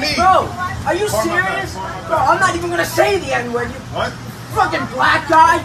me. Bro, are you serious? Bro, I'm not even gonna say the N word. You What? fucking black guy.